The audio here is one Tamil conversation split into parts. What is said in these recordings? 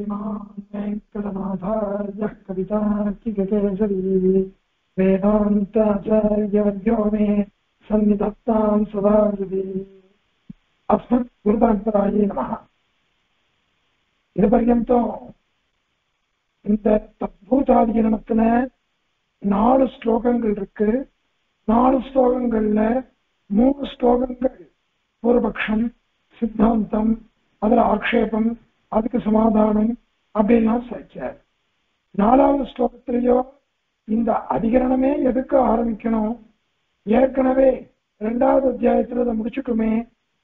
श्रीमान् वेङ्कटनाथार्यः कवितार्किककेसरी वेदान्ताचार्यवर्यो मे सन्निधत्तां सदा हृदि अस्मत् गुरुपरम्परायै நமः இது பர்யந்தம் இந்த தத்பூதாதிகரணத்துல நாலு ஸ்லோகங்கள் இருக்கு நாலு ஸ்லோகங்கள்ல மூணு ஸ்லோகங்கள் பூர்வபக்ஷம் சித்தாந்தம் அதுல ஆக்ஷேபம் அதுக்கு சமாதானம் அப்படின்லாம் சேர்ச்சார் நாலாவது ஸ்லோகத்திலேயோ இந்த அதிகரணமே எதுக்கு ஆரம்பிக்கணும்? ஏற்கனவே ரெண்டாவது அத்தியாயத்துல அதை முடிச்சுட்டுமே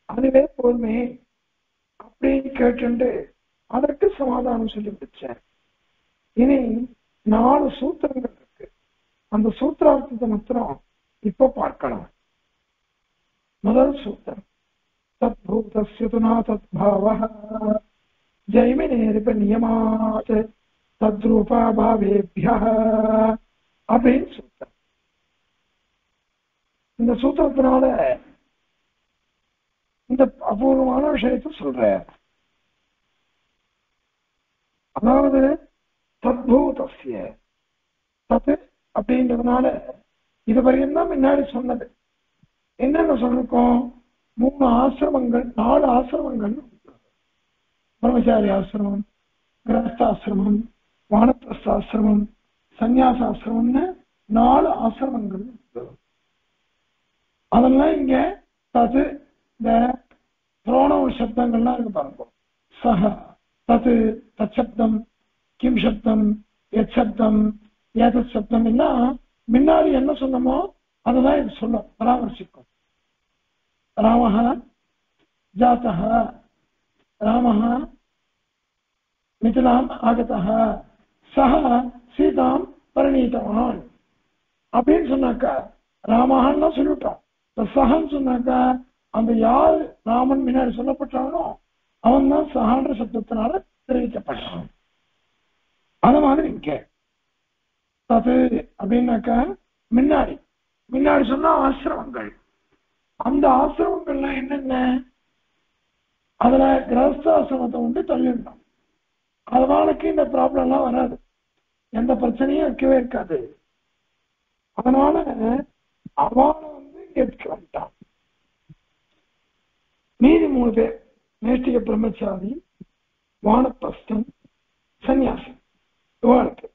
அதுவே போதுமே அப்படின்னு கேட்டுண்டு அதற்கு சமாதானம் சொல்லி முடிச்சார் இனி நாலு சூத்திரங்கள் இருக்கு. அந்த சூத்திரார்த்தத்தை மாத்திரம் இப்ப பார்க்கலாம். முதல் சூத்திரம். தத்பூதஸ்ய துனா தத்பாவः ஜெய்மினேரிப நியமாத் தத்ரூபாபாவேபியः அப்படின்னு சூத்திரம் இந்த சூத்திரத்தினால இந்த அபூர்வமான விஷயத்தை சொல்ற அதாவது தத்பூதசிய தத்து அப்படின்றதுனால இது வரையும் தான் முன்னாடி சொன்னது. என்னென்ன சொல்லிருக்கோம்? மூணு ஆசிரமங்கள் நாலு ஆசிரமங்கள் பிரம்மச்சாரி ஆசிரமம் கிரகஸ்தாசிரமம் வானப்பிரஸ்தாசிரமம் சந்நியாசாசிரமம்னு நாலு ஆசிரமங்கள். அதெல்லாம் இங்க தது இந்த புரோணவ சப்தங்கள்லாம் இருக்கு பாருங்க. சஹ தது தச்சப்தம் கிம் சப்தம் எத் சப்தம் ஏதத் சப்தம் எல்லாம் முன்னாடி என்ன சொன்னமோ அதுதான் இது சொல்லும் பராமர்சிக்கும் ராமஹ ஜாத்தः ராமஹ மிதிலாம் ஆகத்தः சக சீதாம் பரிணீத்தவான் அப்படின்னு சொன்னாக்க ராமஹான்னு சொல்லிவிட்டோம் இந்த சஹன்னு சொன்னாக்க அந்த யார் ராமன் முன்னாடி சொல்லப்பட்டானோ அவன் தான் சஹான்ற சப்தத்தினால தெரிவிக்கப்பட்டான். அந்த மாதிரி இங்க. அது அப்படின்னாக்க முன்னாடி. முன்னாடி சொன்னா ஆசிரமங்கள். அந்த ஆசிரமங்கள்லாம் என்னென்ன? அதுல கிரகஸ்தாசிரமத்தை வந்து தள்ளிடணும். அதனாலக்கு இந்த ப்ராப்ளம் எல்லாம் வராது. எந்த பிரச்சனையும் இருக்கவே இருக்காது. அதனால அவனை வந்து எடுத்துக்க வந்துட்டான் மீதி மூணு பேர் நேஷ்டிக பிரம்மச்சாரி வானப்பிரஸ்தன் சன்னியாசம் இவாளுக்கு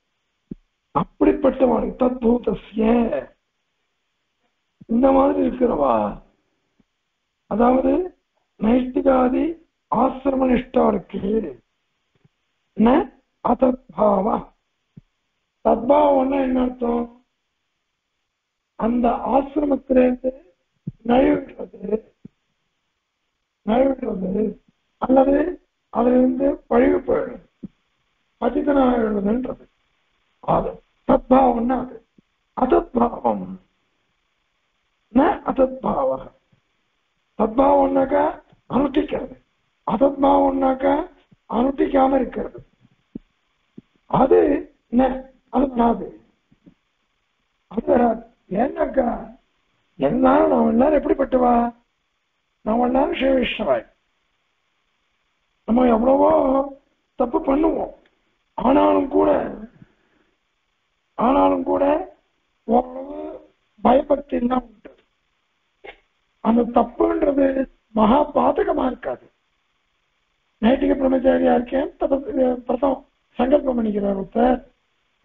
அப்படிப்பட்டவானுக்கு தத்பூதசிய இந்த மாதிரி இருக்கிறவா? அதாவது நைஷ்டிகாதி ஆசிரம நிஷ்டாருக்கு அதத்பாவா தத்பாவம்னா என்ன அர்த்தம் அந்த ஆசிரமத்திலிருந்து நழுவிடுறது நழுவிடுறது அல்லது அதுல இருந்து பழிவு போயிடும் பதித்தனாகிடுறதுன்றது அது தத்பாவம்னா அது அதத்பாவம் அதத்பாவ தத்பாவம்னாக்கா அனுஷ்டிக்கிறது அதத்பாவம்னாக்கா அனுட்டிக்காம இருக்கிறது. அது அது வராது. அது வராது. ஏன்னாக்கா எல்லாரும் நாம் எல்லாரும் எப்படிப்பட்டவா? நாம் எல்லாரும் சிவவிஷ்ணவாய் நம்ம எவ்வளவோ தப்பு பண்ணுவோம். ஆனாலும் கூட ஆனாலும் கூட ஓரளவு பயபக்தி தான் உண்டு அந்த தப்புன்றது மகா பாதகமா இருக்காது. நைட்டிக பிரம்மச்சாரியா இருக்கேன். பிரதம் சங்கல்பம் பண்ணிக்கிறார் ஒருத்தர்.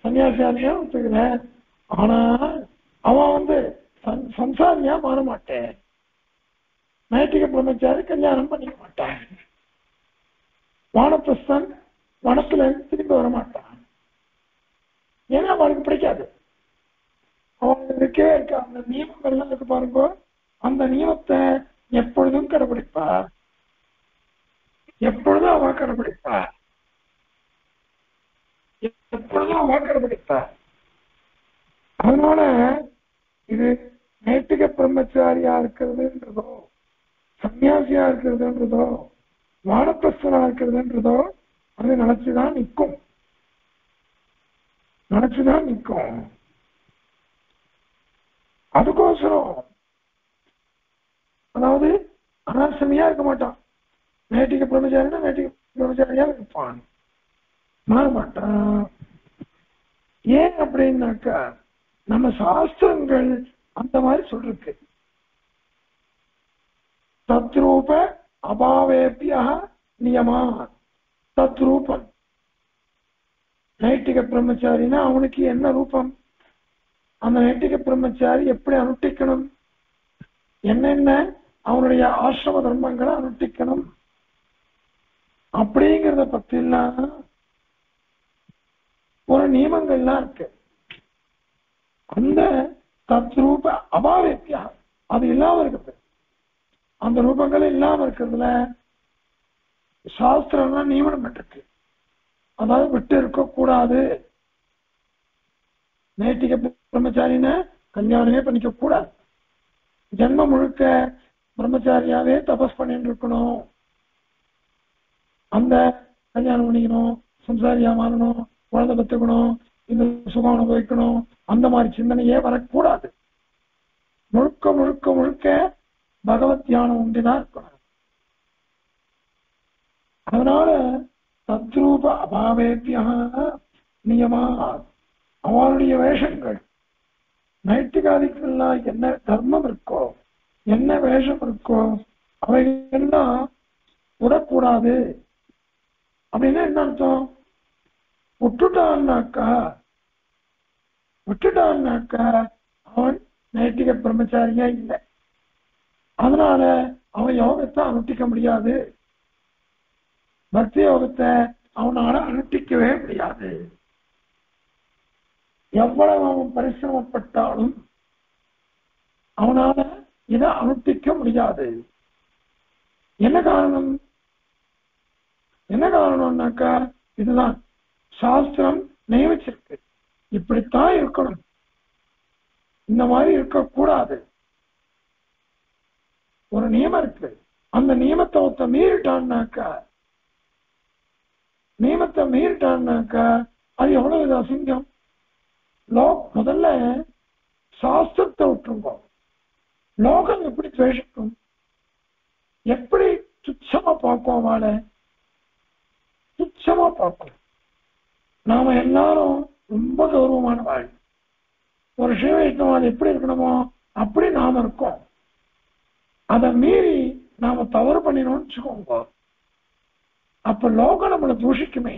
சன்னியாசியா இருக்கேன் ஒத்துக்கிறேன் ஆனா அவன் வந்து சம்சாரியா மாற மாட்டேன் நைட்டிக பிரம்மச்சாரி கல்யாணம் பண்ணிக்க மாட்டான். வானப்பிரஸ்தன் வனத்துல திரும்பி வர மாட்டான் ஏன்னா அவனுக்கு பிடிக்காது. அவனுக்கு இருக்கே இருக்க அந்த நியமங்கள்லாம் இருக்கு பாருங்க. அந்த நியமத்தை எப்பொழுதும் கடைபிடிப்பா எப்பொழுதும் அவ கடைபிடிப்பா எப்பொழுதும் அவ கடைபிடிப்பா அதனால இது நைட்டிக பிரம்மச்சாரியா இருக்கிறதுன்றதோ சன்னியாசியா இருக்கிறதுன்றதோ வானப்பிரஸ்தனா இருக்கிறதுன்றதோ அது நினைச்சுதான் நிற்கும். நினைச்சுதான் நிற்கும். அதுக்கோசரம் அதாவது அனாசமியா இருக்க மாட்டான். நேட்டிக பிரம்மச்சாரினா நேட்டிக பிரம்மச்சாரியா இருப்பான். மாற மாட்டான். ஏன் அப்படின்னாக்கா நம்ம சாஸ்திரங்கள் அந்த மாதிரி சொல்லிருக்கு. தத்ரூப அபாவேபியா நியமா தத்ரூபம் நைட்டிக பிரம்மச்சாரினா அவனுக்கு என்ன ரூபம்? அந்த நைட்டிக பிரம்மச்சாரி எப்படி அனுஷ்டிக்கணும் என்னென்ன? அவனுடைய ஆசிரம தர்மங்களை அனுஷ்டிக்கணும். அப்படிங்கிறத பத்திலாம் ஒரு நியமங்கள்லாம் இருக்கு. அந்த தத்ரூப அபாவேத்தியா அது இல்லாம இருக்குது. அந்த ரூபங்கள் இல்லாம இருக்கிறதுல சாஸ்திரம்லாம் நியமனம் பண்ணிருக்கு அதாவது விட்டு இருக்க கூடாது. நேட்டிக பிரம்மச்சாரின கல்யாணமே பண்ணிக்க கூடாது. ஜென்மம் முழுக்க பிரம்மச்சாரியாவே தபஸ் பண்ணிட்டு இருக்கணும். அந்த கல்யாணம் பண்ணிக்கணும் சம்சாரியா மாறணும் குழந்தை பெற்றுக்கணும் இந்த சுகம் அனுபவிக்கணும் அந்த மாதிரி சிந்தனையே வரக்கூடாது. முழுக்க முழுக்க முழுக்க பகவத் தியானம் ஒன்றிதான் இருக்கணும். அதனால தத்ரூப அபாவேபியா நியமா அவனுடைய வேஷங்கள். நைட்டுகாதிக்கெல்லாம் என்ன தர்மம் இருக்கோ என்ன வேஷம் இருக்கோ அவைகள்லாம் விடக்கூடாது. அப்படின்னா என்ன அர்த்தம்? விட்டுட்டான்னாக்கா விட்டுட்டான்னாக்கா அவன் நைட்டிக பிரம்மச்சாரியா இல்லை. அதனால அவன் யோகத்தை அனுஷ்டிக்க முடியாது. பக்தி யோகத்தை அவனால அனுஷ்டிக்கவே முடியாது. எவ்வளவு அவன் பரிசிரமப்பட்டாலும் அவனால இதை அனுஷ்டிக்க முடியாது. என்ன காரணம்? என்ன காரணம்னாக்கா இதுதான் சாஸ்திரம் நியமிச்சிருக்கு. இப்படித்தான் இருக்கணும். இந்த மாதிரி இருக்கக்கூடாது. ஒரு நியமம் இருக்கு. அந்த நியமத்தை ஒருத்த மீறிட்டான்னாக்கா நியமத்தை மீறிட்டான்னாக்கா அது எவ்வளவு இது அசிங்கம்? லோ முதல்ல சாஸ்திரத்தை விட்டுருங்கோ. லோகம் எப்படி துவேஷிக்கும்? எப்படி துச்சமா பார்க்கும் அவளை? துச்சமா பார்க்கும் நாம எல்லாரும் ரொம்ப கௌரவமான வாழ் ஒரு சிவவைஷ்ணவாதி எப்படி இருக்கணுமோ அப்படி நாம இருக்கோம். அதை மீறி நாம தவறு பண்ணினோம்னு வச்சுக்கோங்க. அப்ப லோகம் நம்மளை தூஷிக்குமே.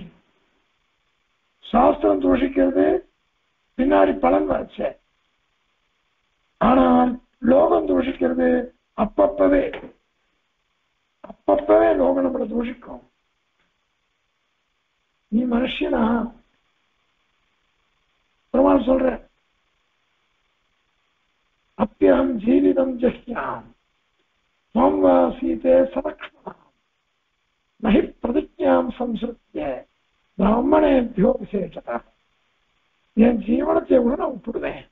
சாஸ்திரம் தூஷிக்கிறது பின்னாடி பலன் வரைச்ச ஆனால் லோகம் தூஷிக்கிறது. அப்பப்பவே அப்பப்பவே லோகம் நம்மளை தூஷிக்கும். நீ மனுஷனா? பெருமாள் சொல்ற அப்பியம் ஜீவிதம் ஜஹ்யாம் மாம் வா சீதே சலக்ஷ்மணாம் நகி பிரதிஜாம் சம்சிருத்திய பிராமணேபியோ விசேஷதா. என் ஜீவனத்தை கூட நான் விட்டுடுவேன்.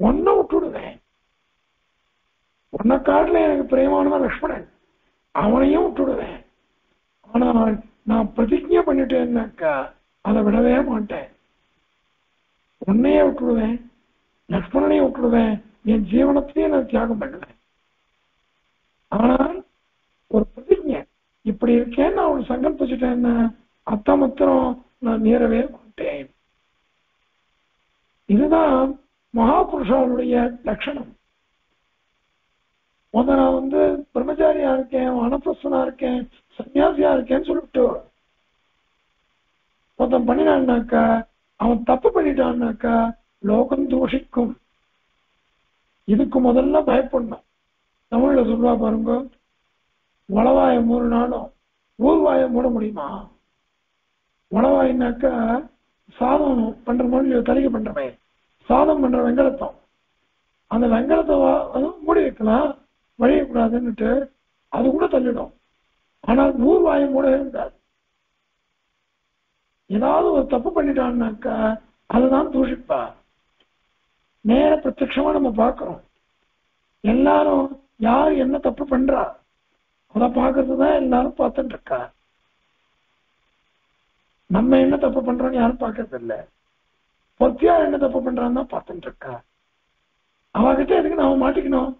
ஒன்னும் உன்னை காட்டில எனக்கு பிரியமானவன் லக்ஷ்மணன். அவனையும் விட்டுடுவேன். ஆனால் நான் பிரதிஜை பண்ணிட்டேன்னாக்கா அதை விடவே மாட்டேன். உன்னையே விட்டுடுவேன் லக்ஷ்மணனையும் விட்டுடுவேன் என் ஜீவனத்தையே நான் தியாகம் பண்ணுவேன். ஆனால் ஒரு பிரதிஜை இப்படி இருக்கேன்னு நான் அவனை சங்கல்பிச்சுட்டேன்னா அத்த மாத்திரம் நான் நேரவே மாட்டேன். இதுதான் மகாபுருஷாவுடைய லட்சணம். முத நான் வந்து பிரம்மச்சாரியா இருக்கேன் வனப்பிரசனா இருக்கேன் சன்னியாசியா இருக்கேன்னு சொல்லிட்டு ஒருத்தன் பண்ணினான்னாக்கா அவன் தப்பு பண்ணிட்டான்னாக்கா லோகம் தூஷிக்கும். இதுக்கு முதல்ல பயப்படணும். தமிழ்ல சொல்லுவா பாருங்க உளவாய மூடினாலும் ஊர்வாய மூட முடியுமா? உளவாயினாக்கா சாதம் பண்ற மாதிரி தலைக்கு பண்றமே. சாதம் பண்ற வெங்கலத்தம். அந்த வெங்கலத்தை மூடி வைக்கலாம். வழியக்கூடாதுன்னுட்டு அது கூட தள்ளிடும். ஆனால் வாயு கூட கூடாது ஏதாவது ஒரு தப்பு பண்ணிட்டான்னாக்கா அதுதான் தூஷிப்பா. நேர பிரத்யட்சமா நம்ம பார்க்கிறோம். எல்லாரும் யார் என்ன தப்பு பண்றா? அதை பார்க்கறது தான் எல்லாரும் பார்த்துட்டு இருக்கா நம்ம என்ன தப்பு பண்றோம்னு யாரும் பார்க்கறது இல்ல பொத்தியா என்ன தப்பு பண்றான்னு தான் பார்த்துட்டு இருக்கா அவகிட்ட எதுக்கு நாம மாட்டிக்கணும்?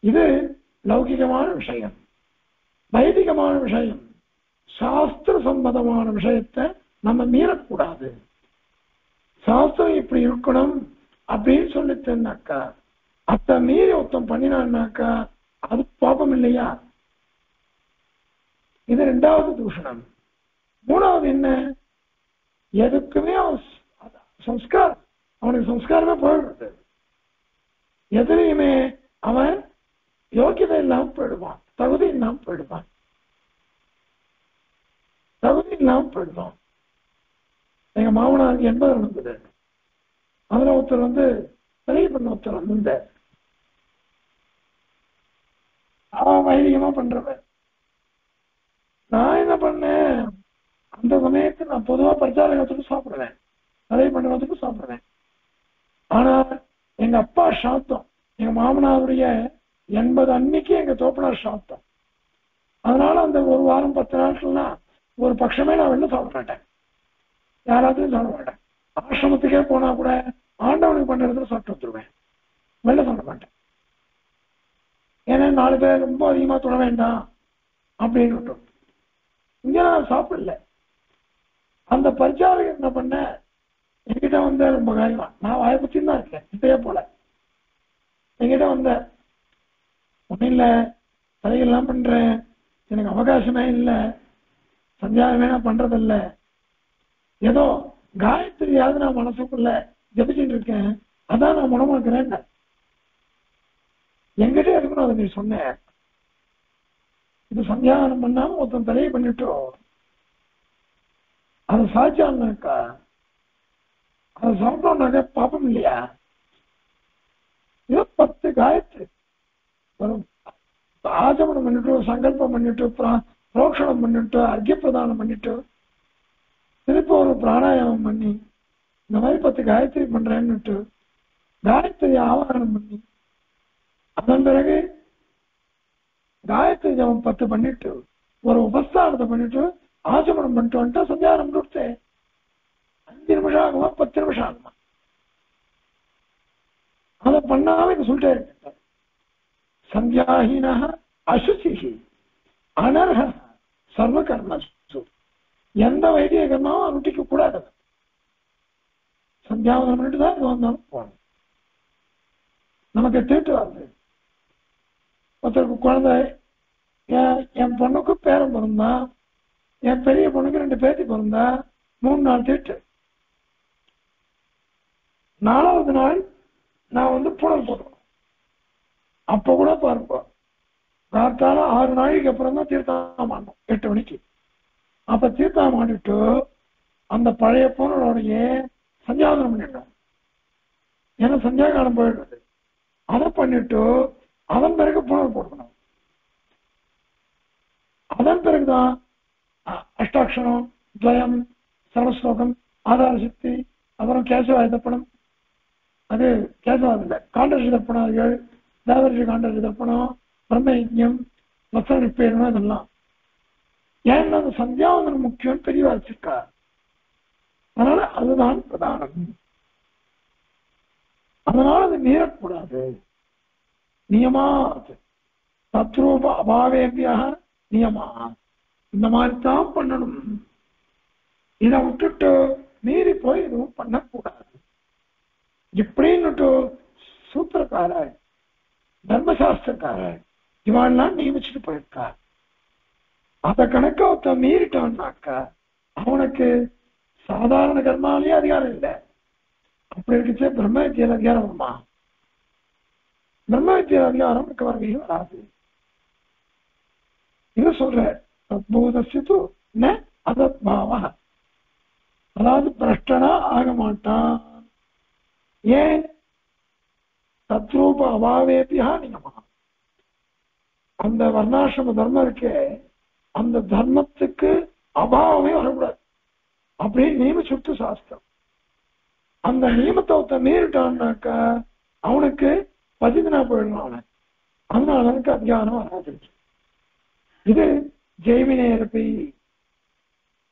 இது லௌகிகமான விஷயம். வைதிகமான விஷயம். சாஸ்திர சம்பந்தமான விஷயத்தை நம்ம மீறக்கூடாது. சாஸ்திரம் இப்படி இருக்கணும் அப்படின்னு சொல்லித்தேன்னாக்கா அத்தை மீறி ஒருத்தம் பண்ணினான்னாக்கா அது பாபம் இல்லையா? இது ரெண்டாவது தூஷணம். மூணாவது என்ன? எதுக்குமே சம்ஸ்காரம். அவனுக்கு சம்ஸ்காரமே போயிடுறது. எதுலையுமே அவன் யோக்கியதை இல்லாமல் போயிடுவான். தகுதி இல்லாமல் போயிடுவான். தகுதி இல்லாமல் போயிடுவான். எங்க மாமனார் எண்பது நடந்தது. அதுல ஒருத்தர் வந்து பெரிய பண்ண ஒருத்தர் வந்து அவன் வைதிகமா பண்றவன். நான் என்ன பண்ணேன்? அந்த சமயத்துல நான் பொதுவா பரிச்சாரகத்துக்கு சாப்பிடுவேன். நிறைய பண்ணுறதுக்கு சாப்பிடுவேன். ஆனா எங்க அப்பா சாத்தம் எங்க மாமனாருடைய எண்பது அன்னைக்கு எங்க தோப்பனார் சாப்பிட்டோம். அதனால அந்த ஒரு வாரம் பத்து நாட்கள்லாம் ஒரு பட்சமே நான் வெளில சாப்பிட மாட்டேன். யாராத்தையும் சாப்பிட மாட்டேன். ஆசிரமத்துக்கே போனா கூட ஆண்டவனுக்கு பண்ணுறதுல சாப்பிட்டு வந்துருவேன். வெளில சாப்பிட மாட்டேன். ஏன்னா நாலு பேர் ரொம்ப அதிகமா தொட வேண்டாம் அப்படின்னு இங்க நான் சாப்பிடல. அந்த பரிச்சாரகர் என்ன பண்ண? என்கிட்ட வந்த ரொம்ப காரியமா. நான் வாய்ப்பு தான் இருக்கேன். இப்பயே போல. என்கிட்ட வந்த ஒன்றும் இல்லை. தலைகள்லாம் பண்றேன். எனக்கு அவகாசமே இல்லை. சந்தியாகமே நான் பண்றதில்ல. ஏதோ காயத்ரியாவது நான் மனசுக்குள்ள ஜபிச்சுட்டு இருக்கேன். அதான் நான் குணமாக்குறேன் எங்கிட்ட இருக்கணும் அதை நீ சொன்ன. இது சந்தியாகனம் பண்ணாம ஒருத்தன் தலையை பண்ணிட்டோம் அதை சாய்ச்சான்னாக்கா அதை சாப்பிட்டோம்னாக்க பாப்பம் இல்லையா? இது பத்து காயத்ரி ஒரு ஆச்சமனம் பண்ணிட்டு சங்கல்பம் பண்ணிட்டு பிரா- புரோக்ஷணம் பண்ணிட்டு அர்க்கிய பிரதானம் பண்ணிட்டு திருப்பி ஒரு பிராணாயாமம் பண்ணி இந்த மாதிரி பத்து காயத்ரி பண்றேன்னுட்டு காயத்ரி ஆவாகனம் பண்ணி அதன் பிறகு காயத்ரி ஜபம் பத்து பண்ணிட்டு ஒரு உபஸ்தானத்தை பண்ணிட்டு ஆச்சமனம் பண்ணிட்டு வந்துட்டு சந்தியானம் கொடுத்து அஞ்சு நிமிஷம் ஆகுமா பத்து நிமிஷம் ஆகுமா அதை பண்ணாம இது சொல்லிட்டே இருக்க சந்தியாஹீனா அசுச்சிஹி அனர்ஹ சர்வ கர்மசு எந்த வைத்திய கர்மாவும் அனுட்டிக்க கூடாது. சந்தியாவதனம் பண்ணிட்டு தான் இது வந்தாலும் போகணும். நமக்கு தீட்டு வருது. ஒருத்தருக்கு குழந்தை என் என் பொண்ணுக்கு பேரன் பிறந்தா என் பெரிய பொண்ணுக்கு ரெண்டு பேத்தி பிறந்தா மூணு நாள் தீட்டு நாலாவது நாள் நான் வந்து புனல் போடுவேன் அப்ப கூட பாருங்க கார்த்தால ஆறு நாளைக்கு அப்புறம் தான் தீர்த்தம் ஆடணும் எட்டு மணிக்கு. அப்ப தீர்த்தம் ஆடிட்டு அந்த பழைய பொருளோடைய சஞ்சாதனம் பண்ணிட்டோம் ஏன்னா சந்தியாகாலம் போயிடுறது அதை பண்ணிட்டு அதன் பிறகு புனர் போடணும். அதன் பிறகுதான் அஷ்டாட்சரம் துவயம் சரஸ்லோகம் ஆதார சக்தி அப்புறம் கேசவாய தப்பணம் அது கேசவாதில்லை காண்டர்ஷி தப்பணம் அது ஏழு. தேவரிஷி காண்டர்ஷி தப்பணம். பிரம்மயஜம் வசன நிப்பேரணும் இதெல்லாம். ஏன்னா அந்த சந்தியாவந்தனம் முக்கியம் பெரியவா வச்சிருக்கார். அதனால அதுதான் பிரதானம். அதனால அது மீறக்கூடாது. நியமா தத்ரூப அபாவேபியாக நியமா. இந்த மாதிரி தான் பண்ணணும். இதை விட்டுட்டு மீறி போய் எதுவும் பண்ணக்கூடாது. இப்படின்னுட்டு சூத்திரக்காரர் தர்மசாஸ்திரக்காரர். இவாள்லாம் நியமிச்சுட்டு போயிருக்கார். அத கணக்க ஒருத்தன் மீறிட்டான்னாக்கா அவனுக்கு சாதாரண கர்மாலேயே அதிகாரம் இல்லை. அப்படி இருக்குச்சே பிரம்ம வித்தியால அதிகாரம் வருமா? பிரம்ம வித்தியால அதிகாரம் வரவே வராது. இது சொல்ற தத்பூதசித்து ந அதத்பாவ அதாவது பிரஷ்டனா ஆக மாட்டான் ஏன்? தத்ரூப அபாவேபியா நியமா அந்த வர்ணாசிரம தர்மம் இருக்கே அந்த தர்மத்துக்கு அபாவமே வரக்கூடாது. அப்படின்னு நியம சுட்டு சாஸ்திரம். அந்த நியமத்தை ஒருத்த மீறிட்டான்னாக்க அவனுக்கு பதினா போயிடலாம் அவன். அதனால அவனுக்கு அத்தியானம் வராது இது ஜெய்மினி இருப்பி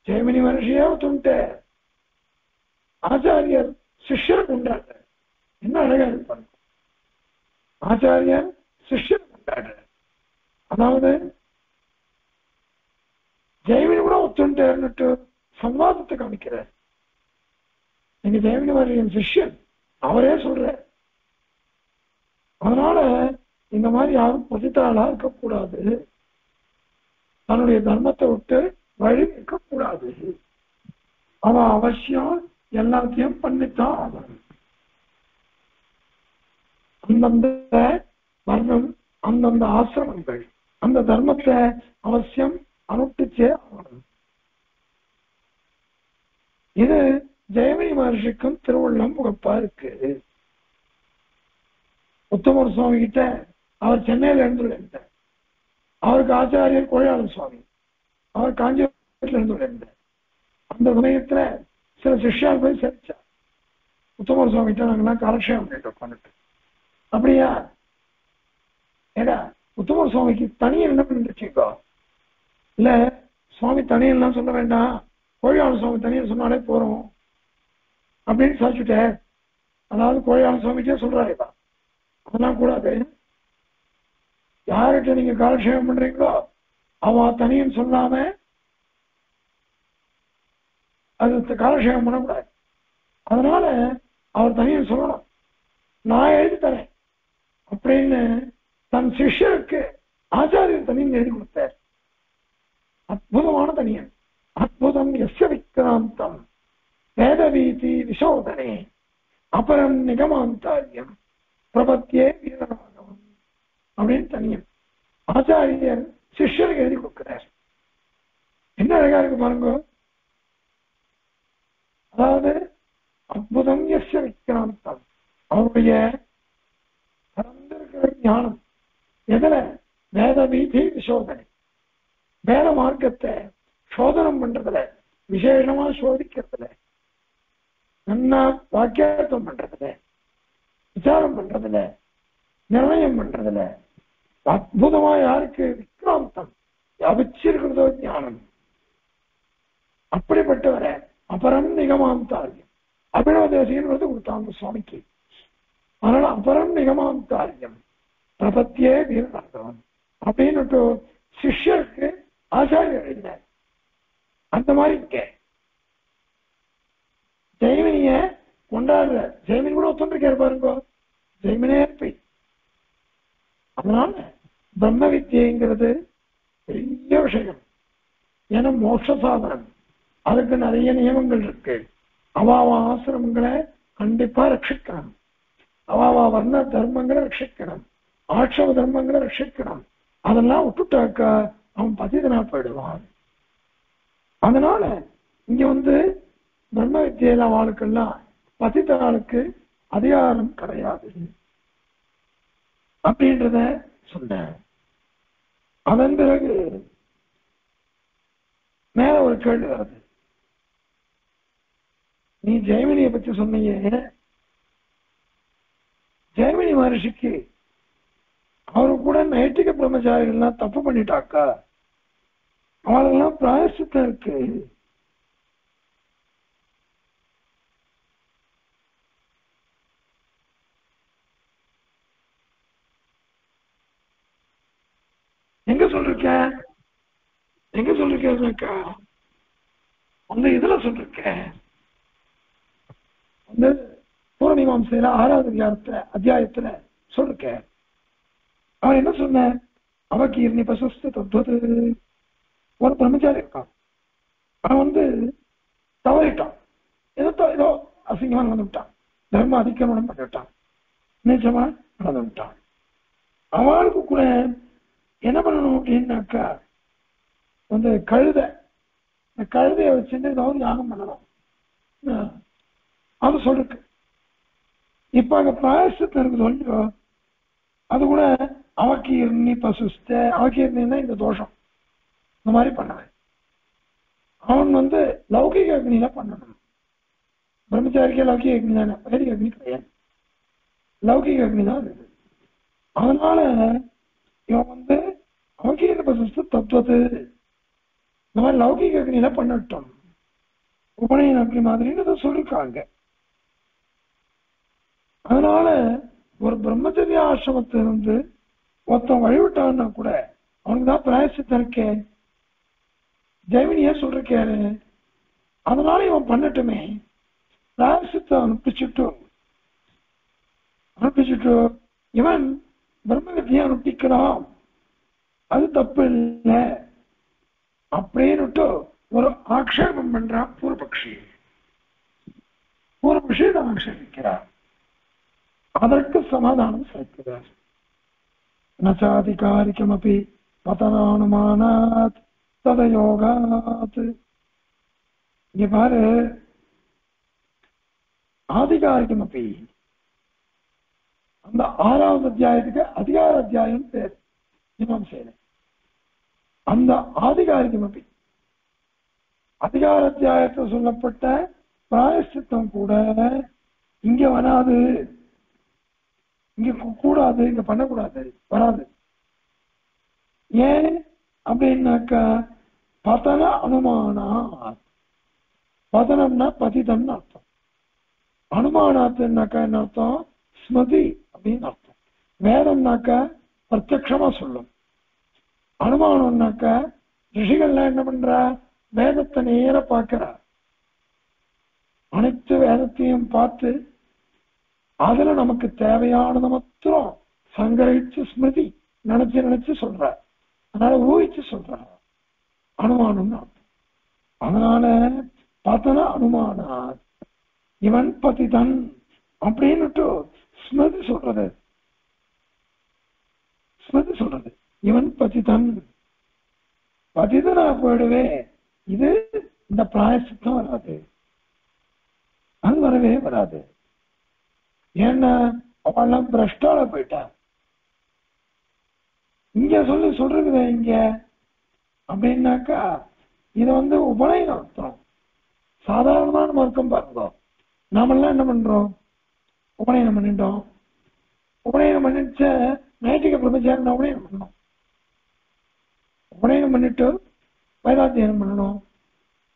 ஜெய்மினி மனுஷியே ஒருத்தன்ட்டு ஆச்சாரியர் சிஷ்யருக்கு கொண்டாடுற என்ன அழகா இருப்பாங்க ஆச்சாரியன் சிஷ்யன் கொண்டாடுற அதாவது ஜெயவினி கூட ஒத்துண்டேன்னுட்டு சம்வாதத்தை காமிக்கிறார் நீங்க ஜெயவினி என் சிஷ்யன் அவரே சொல்ற அதனால இந்த மாதிரி யாரும் பதித்தாளா இருக்கக்கூடாது தன்னுடைய தர்மத்தை விட்டு வழி இருக்கக்கூடாது அவன் அவசியம் எல்லாத்தையும் பண்ணித்தான் ஆகணும் அந்தந்த வர்ணம் அந்தந்த ஆசிரமங்கள் அந்த தர்மத்தை அவசியம் அனுப்பிச்சே ஆகணும். இது ஜெயமணி மகர்ஷிக்கும் திருவள்ளம் முகப்பா இருக்கு. உத்தமர் சுவாமி கிட்ட அவர் சென்னையில இருந்து அவருக்கு ஆச்சாரியர் கொழையாளன் சுவாமி அவர் காஞ்சிபுரத்துல இருந்து அந்த சமயத்துல சில சிஷ்யால் போய் சரிச்சார் உத்தமர் சுவாமி கிட்ட நாங்கெல்லாம் காலக்ஷேபம் பண்ணிட்டு உட்காந்துட்டு அப்படியா? ஏடா உத்தமர் சுவாமிக்கு தனி என்ன பண்ணிருச்சுக்கோ இல்ல சுவாமி தனியெல்லாம் சொல்ல வேண்டாம். கோழியாள சுவாமி தனியாக சொன்னாலே போறோம். அப்படின்னு சாதிச்சுட்டேன் அதாவது கோழியாள சுவாமிக்கே சொல்றாருப்பா அதெல்லாம் கூடாது. யார்கிட்ட நீங்க காலட்சேபம் பண்றீங்களோ அவ தனியும் சொல்லாம அது காலட்சேபம் பண்ணக்கூடாது. அதனால அவர் தனியும் சொல்லணும். நான் எழுதி தரேன். அப்படின்னு தன் சிஷ்யருக்கு ஆச்சாரியர் தனியன் எழுதி கொடுத்தார். அற்புதமான தனியன். அற்புதம் எஸ்ய விக்ராந்தம். வேதவீதி விசோதனே. அபரம் நிகமாந்தாரியம். பிரபத்தியே வீரராகவம். அப்படின்னு தனியன். ஆச்சாரியர் சிஷ்யருக்கு எழுதி கொடுக்கிறார். என்ன அழகா இருக்கு பாருங்க. அதாவது அற்புதம் எஸ்ய விக்ராந்தம். அவருடைய கலந்திருக்கிற ஞானம். எதுல வேத வீதி சோதனை. வேத மார்க்கத்தை சோதனம் பண்றதுல விசேஷமா சோதிக்கிறதுல நன்னா வாக்கியத்துவம் பண்றதுல விசாரம் பண்றதுல நிர்ணயம் பண்றதுல அற்புதமா யாருக்கு விக்ராந்தம் வியாபிச்சிருக்கிறதோ ஞானம். அப்படிப்பட்டவரை அபரம் நிகமாந்தாரியம் அபினவ தேசிகன் கொடுத்தாங்க சுவாமிக்கு. அதனால அபரம் நிகமாந்தாரியம் பிரபத்தியே வீரநாதவன் அப்படின்னு சிஷ்யருக்கு ஆச்சாரியர் எழுதினார் அந்த மாதிரி இங்க ஜெய்மினிய கொண்டாடுற. ஜெய்மினி கூட ஒத்துருக்காரு பாருங்க. ஜெய்மினே போய். அதனால பிரம்ம வித்தியைங்கிறது பெரிய விஷயம். ஏன்னா மோட்ச சாதனம். அதுக்கு நிறைய நியமங்கள் இருக்கு. அவாவ ஆசிரமங்களை கண்டிப்பா ரட்சிக்கணும். அவாவா வர்ண தர்மங்களை ரட்சிக்கணும். ஆட்சவ தர்மங்களை ரட்சிக்கணும் அதெல்லாம் விட்டுட்டாக்கா அவன் பதிதனா போயிடுவான். அதனால இங்க வந்து பிரம்ம வித்தியில வாழ்க்கெல்லாம் பதித்தாளுக்கு அதிகாரம் கிடையாது. அப்படின்றத சொன்னேன். அதன் பிறகு மேல ஒரு கேள்வி வருது. நீ ஜெயமினியை பத்தி சொன்னீங்க. ஜெயமினி மகர்ஷிக்கு அவரு கூட நைட்டிக பிரம்மச்சாரிகள்லாம் தப்பு பண்ணிட்டாக்கா அவளுக்கெல்லாம் பிராயசித்தம் இருக்கு எங்க சொல்லிருக்க எங்க சொல்லிருக்கா அந்த இதுல சொல்லிருக்க வந்து பூர்ணிமாம்சையில ஆறாவது அதிகாரத்துல அத்தியாயத்துல சொல்லிருக்க அவன் என்ன சொன்ன? அவகீர்ணி பசஸ்து தத்வது ஒரு பிரம்மச்சாரி இருக்கான். அவன் வந்து தவறிட்டான். ஏதோ ஏதோ அசிங்கமா நடந்து விட்டான். தர்ம அதிக்கிரமணம் பண்ணிவிட்டான் நிஜமா நடந்து விட்டான். அவளுக்கு கூட என்ன பண்ணணும் அப்படின்னாக்கா வந்து கழுதை. இந்த கழுதையை வச்சுட்டு ஏதாவது யாகம் பண்ணணும். அது சொல்லிருக்கு இப்ப அங்க பிராயசத்துல இருக்கு சொல்லியோ அது கூட அவகீர்ணி பசுஸ்த அவகீர்ணின்னா இந்த தோஷம். இந்த மாதிரி பண்ணவன். அவன் வந்து லௌகிக அக்னியில பண்ணணும். பிரம்மச்சாரிக்கே லௌகிக அக்னி தானே? வேதிக அக்னி கிடையாது. லௌகிக அக்னி தான் அது. அதனால இவன் வந்து அவகீர்ண பசுஸ்து தத்துவது இந்த மாதிரி லௌகிக அக்னியில பண்ணட்டும். உபநயன் அக்னி மாதிரின்னு இதை சொல்லியிருக்காங்க. அதனால ஒரு பிரம்மச்சரிய ஆசிரமத்திலிருந்து ஒருத்தன் வழிவிட்டான்னா கூட அவனுக்கு தான் பிராயசித்தம் இருக்கே. ஜெமினியே சொல்லிருக்காரு? அதனால இவன் பண்ணட்டுமே. பிராயசித்தம் அனுப்பிச்சுட்டு அனுப்பிச்சுட்டு இவன் பிரம்மகத்தியை அனுப்பிக்கலாம் அது தப்பு இல்லை. அப்படின்னுட்டு ஒரு ஆக்ஷேபம் பண்றான் பூர்வபக்ஷி. பூர்வபக்ஷி ஆக்ஷேபிக்கிறார். அதற்கு சமாதானம் சேர்க்கிறார் நச்சாதிகாரிகமபி பதனானுமானாத் ததயோகாத் இங்க பாரு அப்படி அந்த ஆறாவது அத்தியாயத்துக்கு அதிகார அத்தியாயம் பேர் இமாம் செய்யறேன் அந்த அப்படி அதிகார அத்தியாயத்தில் சொல்லப்பட்ட பிராயசித்தம் கூட இங்க வராது இங்க கூடாது இங்க பண்ணக்கூடாது வராது. ஏன் அப்படின்னாக்கா பதன அனுமானா பதனம்னா பதிதம்னு அர்த்தம். அனுமானாத்துனாக்கா என்ன அர்த்தம்? ஸ்மதி அப்படின்னு அர்த்தம். வேதம்னாக்கா பிரத்யமா சொல்லும். அனுமானம்னாக்கா ரிஷிகள்லாம் என்ன பண்றா? வேதத்தை நேர பார்க்கிறா. அனைத்து வேதத்தையும் பார்த்து அதுல நமக்கு தேவையானது மாத்திரம் சங்கரிச்சு ஸ்மிருதி நினைச்சு நினைச்சு சொல்ற. அதனால ஊகிச்சு சொல்ற. அனுமானம்னு அதனால பதன அனுமானா இவன் பதிதன் அப்படின்னுட்டு ஸ்மிருதி சொல்றது. ஸ்மிருதி சொல்றது. இவன் பதிதன். பதிதனா போயிடுவே. இது இந்த பிராயசித்தம் வராது. அது வரவே வராது. ஏன்னா அவெல்லாம் பிரஷ்டோட போயிட்டா இங்க சொல்லி சொல்றது இங்க. அப்படின்னாக்கா இது வந்து உபநயன அர்த்தம். சாதாரணமான மார்க்கம் பாருங்க. நாமெல்லாம் என்ன பண்றோம்? உபநயனம் பண்ணிட்டோம். உபநயனம் பண்ணிச்ச நைட்டிக பிரம்மச்சாரம் உபநயனம் பண்ணோம் உபநயனம் பண்ணிட்டு வைராத்தியனம் பண்ணணும்.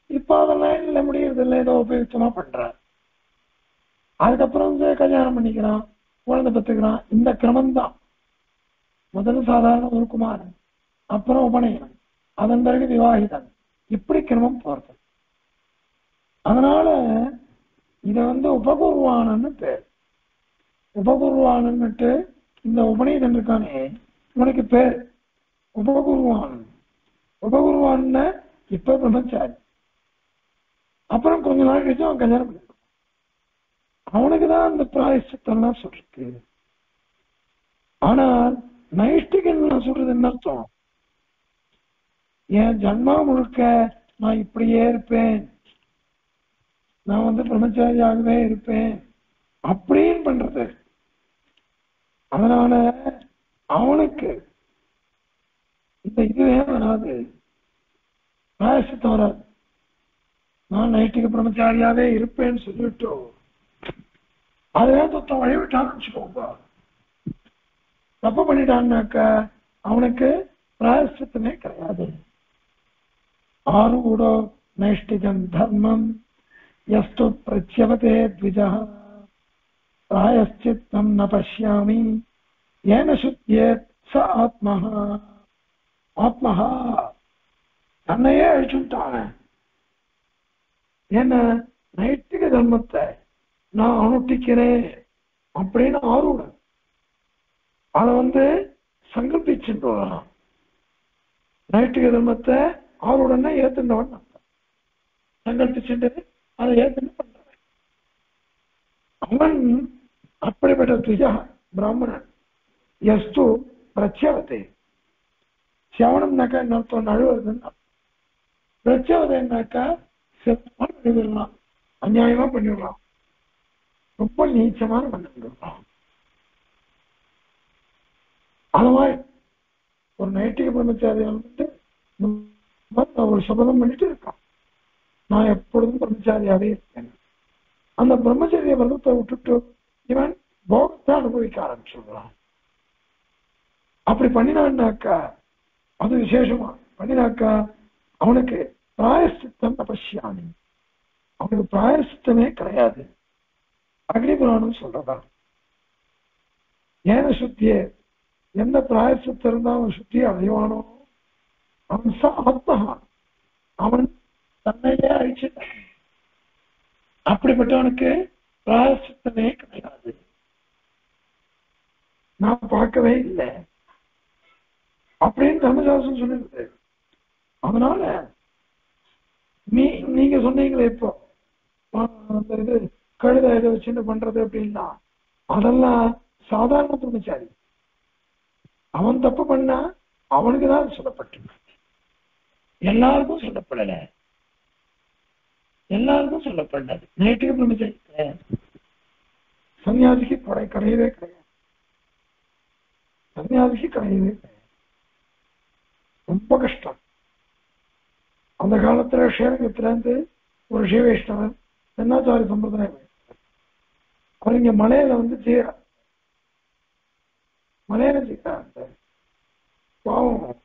இப்போ அதெல்லாம் இல்லை முடியறதில்ல ஏதோ உபயோகமா பண்றார். அதுக்கப்புறம் கல்யாணம் பண்ணிக்கிறான் குழந்தை பெற்றுக்கிறான். இந்த கிரமம் தான் முதல்ல சாதாரண ஒரு குமாரன் அப்புறம் உபநயனம். அதன் பிறகு விவாகிதன் இப்படி கிரமம் போறது. அதனால இத வந்து உபகுருவானன்னு பேர். உபகுருவானன்னுட்டு இந்த உபநயதன் இருக்கானே உனக்கு பேர் உபகுருவான் உபகுருவான்னு இப்ப பிரம்மச்சாரி. அப்புறம் கொஞ்ச நாள் கழிச்சு அவன் கல்யாணம் பண்ணி. அவனுக்கு தான் அந்த பிராயசித்தம்லாம் சொல்லிருக்கு. ஆனால் நைஷ்டிகன் நான் சொல்றது என்ன அர்த்தம்? என் ஜன்மா முழுக்க நான் இப்படியே இருப்பேன். நான் வந்து பிரம்மச்சாரியாகவே இருப்பேன். அப்படின்னு பண்றது. அதனால அவனுக்கு இந்த இதுவே வராது. பிராயசித்தம் வராது நான் நைட்டுக்கு பிரம்மச்சாரியாவே இருப்பேன்னு சொல்லிவிட்டோம். அதுவே தொத்தம் வழிவிட்டான்னு வச்சுக்கோங்க தப்பு பண்ணிட்டான்னாக்கா அவனுக்கு பிராயசித்தமே கிடையாது ஆரூடோ நைஷ்டிகம் தர்மம் எஸ்து பிரத்யவதே த்விஜா பிராயశ్చిத்தம் ந பஷ்யாமி ஏன சுத்தியேத் ச ஆத்மஹா ஆத்மஹா தன்னையே அழிச்சுட்டான என்ன நைட்டிக தர்மத்தை நான் அனுட்டிக்கிறேன் அப்படின்னு ஆர்வம் அதை வந்து சங்கல்பிச்சுட்டு வரலாம் நைட்டு தர்மத்தை ஆர்வடனே ஏத்துண்டவன் அர்த்தம். சங்கல்பிச்சுட்டு அதை ஏத்துன்னு பண்றவன். அவன் அப்படிப்பட்ட துஜா பிராமணன். எஸ்து பிரச்சேவத்தை சிவனம்னாக்கா என்ன அர்த்தம்? நழுவுறதுன்னு அர்த்தம். பிரத்யவதைன்னாக்கா பண்ணிவிடலாம் அநியாயமா பண்ணிவிடலாம் ரொம்ப நீச்சமான பண்ணிவிடலாம் அது மாதிரி ஒரு நைட்டிக பிரம்மச்சாரி வந்துட்டு இந்த ஒரு சபதம் பண்ணிட்டு இருக்கான். நான் எப்பொழுதும் பிரம்மச்சாரியாவே இருப்பேன். அந்த பிரம்மச்சரிய விரதத்தை விட்டுட்டு இவன் போகத்தை அனுபவிக்க ஆரம்பிச்சுடுறான். அப்படி பண்ணினான்னாக்கா அது விசேஷமா? பண்ணினாக்கா அவனுக்கு பிராயசித்தம் அவசியாமி. அவனுக்கு பிராயசித்தமே கிடையாது. அக்னிபுராணம் சொல்றதா? ஏன சுத்தியே? என்ன பிராயசத்து இருந்தா அவன் சுத்தி அடைவானோ? அவன் ச அவன் தன்னையே அழிச்சிட்டான். அப்படிப்பட்டவனுக்கு பிராயசித்தமே கிடையாது. நான் பார்க்கவே இல்லை. அப்படின்னு தர்மசாஸ்திரம் சொல்லிருக்கு அதனால நீ நீங்க சொன்னீங்களே இப்போ. அந்த இது கழுத இதை வச்சுட்டு பண்றது அப்படின்னா அதெல்லாம் சாதாரண பிரம்மச்சாரி அவன் தப்பு பண்ணா அவனுக்கு தான் சொல்லப்பட்டு எல்லாருக்கும் சொல்லப்படல. எல்லாருக்கும் சொல்லப்படாது. நேற்றுக்கு பிரம்மச்சாரி கிடையாது சன்னியாசிக்கு கொடை கிடையவே கிடையாது. சன்னியாசிக்கு கிடையவே கிடையாது. ரொம்ப கஷ்டம். அந்த காலத்துல ஸ்ரீரங்கத்துல இருந்து ஒரு என்ன தென்னாச்சாரி சம்பிரதாயம் அவர் இங்க மலையில வந்து செய்யறார் மலையில செய்யறாங்க பாவம்.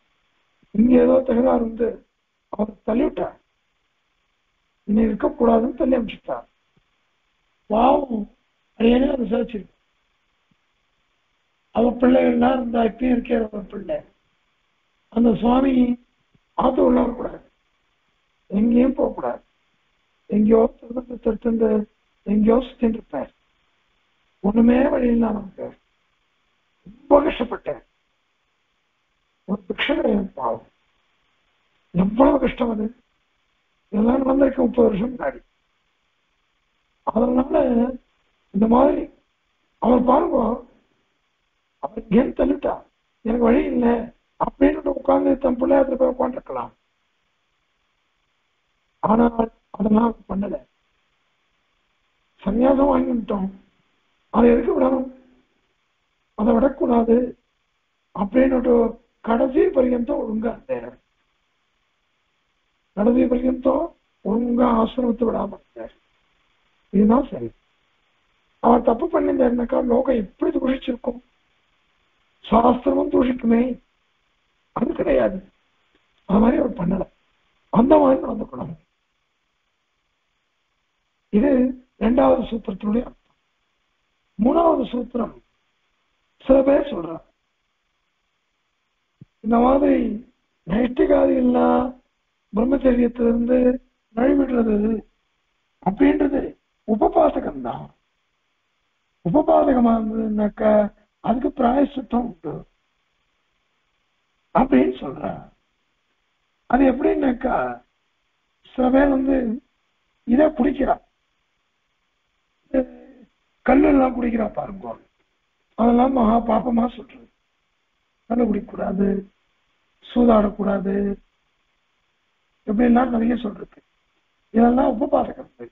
இங்க ஏதோ தகராறு வந்து அவர் தள்ளிவிட்டார். இனி இருக்கக்கூடாதுன்னு தள்ளி அமைச்சுட்டார் பாவம். அதையே அதை சிதைச்சிருக்கு. அவ பிள்ளைகள்லாம் இருந்தா இப்பயும் இருக்கிற ஒரு பிள்ளை. அந்த சுவாமி ஆத்து உள்ள வரக்கூடாது. எங்கேயும் போகக்கூடாது. எங்கேயோ திரும்ப திருத்தந்து எங்கேயோ சுத்தின்னு இருப்பார். ஒண்ணுமே வழி இல்லாம ரொம்ப கஷ்டப்பட்டேன் ஒரு பாவம். எவ்வளவு கஷ்டம் அது? இதெல்லாம் நடந்திருக்கு முப்பது வருஷம் முன்னாடி. அதனால இந்த மாதிரி அவர் பாருங்க அவர் கேம் தள்ளிட்டா எனக்கு வழி இல்லை. அப்படின்னு உட்கார்ந்து தன் பிள்ளையாத்துல போய் உட்காந்துருக்கலாம் ஆனால் அதெல்லாம் பண்ணல. சன்னியாசம் வாங்கிட்டோம் அதை எதுக்கு விடணும்? அதை விடக்கூடாது. அப்படின்னு கடைசி பர்யந்தம் ஒழுங்கா தேர் கடைசி பர்யந்தம் ஒழுங்கா ஆசிரமத்தை விடாம. இதுதான் சரி. அவர் தப்பு பண்ணியிருந்தாருனாக்கா லோகம் எப்படி தூஷிச்சிருக்கும்? சாஸ்திரமும் தூஷிக்குமே. அது கிடையாது. அது மாதிரி அவர் பண்ணல. அந்த மாதிரி நடந்துக்கணும். இது இரண்டாவது சூத்திரத்தினுடைய மூணாவது சூத்திரம் சில பேர் சொல்றாங்க. இந்த மாதிரி நைஷ்டிகாதிகள்லாம் பிரம்மச்சரியத்திலிருந்து நழுவிடுறது அப்படின்றது உபபாதகம் தான் உபபாதகமா இருந்ததுனாக்கா அதுக்கு பிராயசித்தம் உண்டு அப்படின்னு சொல்ற அது எப்படின்னாக்கா சில பேர் வந்து இதை பிடிக்கிறான். கல்லு எல்லாம் குடிக்கிறா பாருங்க. அதெல்லாம் மகா பாப்பமா சொல்றது. கண்ணு குடிக்கக்கூடாது சூதாடக்கூடாது. இப்படிலாம் நிறைய சொல்றது. இதெல்லாம் உபபாதகம்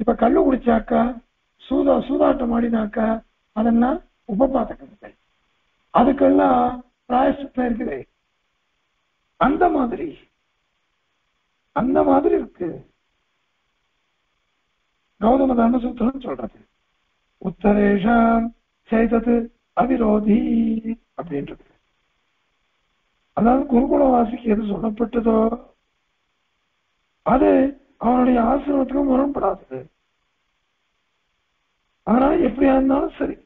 இப்ப கல்லு குடிச்சாக்கா சூதா சூதாட்டம் ஆடினாக்கா அதெல்லாம் உபபாதகங்கள் அதுக்கெல்லாம் பிராயசத்தம் இருக்குது. அந்த மாதிரி அந்த மாதிரி இருக்கு. கௌதம தர்மசூத்திரம் சொல்றது. உத்தரேஷாம் செய்தது அவிரோதி அப்படின்றது. அதாவது குருகுலவாசிக்கு எது சொல்லப்பட்டதோ அது அவனுடைய ஆசிரமத்துக்கு முரண்படாதது. அதனால எப்படியா இருந்தாலும் சரி.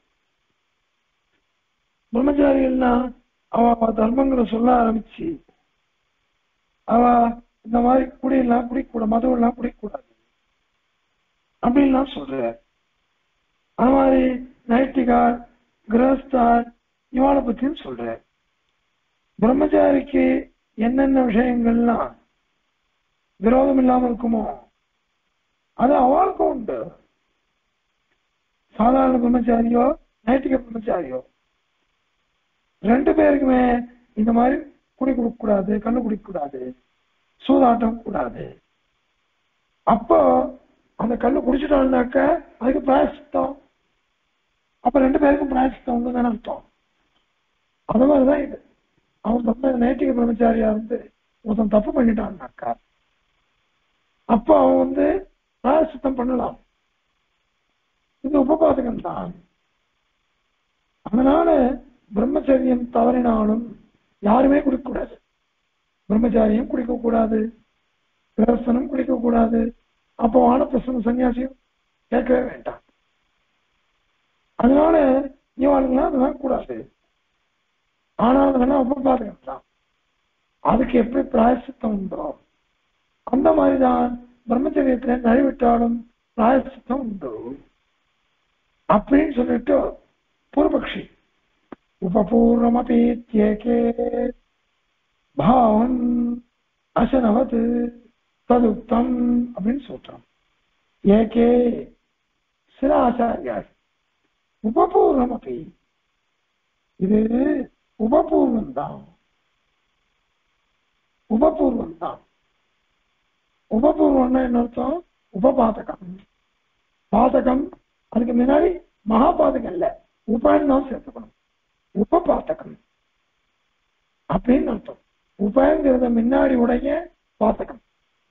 பிரம்மச்சாரிகள்னா அவ தர்மங்களை சொல்ல ஆரம்பிச்சு அவ இந்த மாதிரி குடியெல்லாம் குடிக்கூட மதம் எல்லாம் குடிக்கூடாது அப்படின்லாம் சொல்றாரு. அது மாதிரி நைட்டிகார் கிரகஸ்தார் இவாளை பத்தியும் சொல்றார். பிரம்மச்சாரிக்கு என்னென்ன விஷயங்கள்லாம் விரோதம் இல்லாம இருக்குமோ அது அவளுக்கும் உண்டு. சாதாரண பிரம்மச்சாரியோ நைட்டிக பிரம்மச்சாரியோ. ரெண்டு பேருக்குமே இந்த மாதிரி குடி கொடுக்க கூடாது கண்ணு குடிக்க கூடாது சூதாட்டம் கூடாது. அப்போ அந்த கண்ணு குடிச்சிட்டாங்கனாக்க அதுக்கு பிராயசித்தம் அப்ப ரெண்டு பேருக்கும் பிராயசித்தம் உண்டு தானே அர்த்தம். அது மாதிரிதான் இது. அவன் தப்ப நைட்டிக பிரம்மச்சாரியா வந்து ஒருத்தன் தப்பு பண்ணிட்டான்னாக்கா அப்போ அவன் வந்து பிராயசித்தம் பண்ணலாம். இது உபபாதகம் தான். அதனால பிரம்மச்சரியம் தவறினாலும் யாருமே குடிக்கக்கூடாது. பிரம்மச்சாரியும் குடிக்க கூடாது பிரசனம் குடிக்க கூடாது அப்போ வானப்பிரசன சன்னியாசியும் கேட்கவே வேண்டாம். அதனால இவாளுங்களாம் அதெல்லாம் கூடாது. ஆனால் அதெல்லாம் உபபாதகம் தான். அதுக்கு எப்படி பிராயசித்தம் உண்டோ அந்த மாதிரிதான் பிரம்மச்சரியத்திலே நழுவிட்டாலும் பிராயசித்தம் உண்டு. அப்படின்னு சொல்லிட்டு பூர்வபக்ஷி உபபூர்வமபீத்யேகே பாவன் அசனவத் ததுக்தம் அப்படின்னு சொல்றான். ஏகே சில ஆச்சாரியார் உபபூர்வம் அப்படி இது உபபூர்வம் தான் உபபூர்வம் தான் உபபூர்வம்னா என்ன அர்த்தம்? உபபாதகம். பாதகம் அதுக்கு முன்னாடி மகாபாதகம் இல்ல. உபன்னு தான் சேர்த்துக்கணும். உபபாதகம். அப்படின்னு அர்த்தம். உபங்கிறத முன்னாடி உடைய பாதகம்.